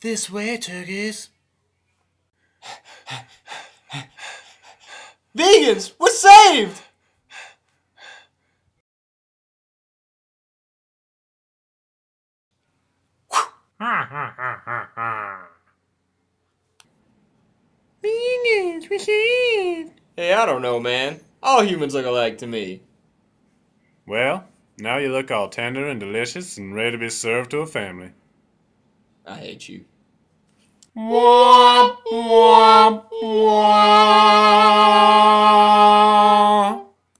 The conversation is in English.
This way, turkeys. Vegans, we're saved! Vegans, we're! Hey, I don't know, man. All humans look alike to me. Well, now you look all tender and delicious and ready to be served to a family. I hate you. Womp,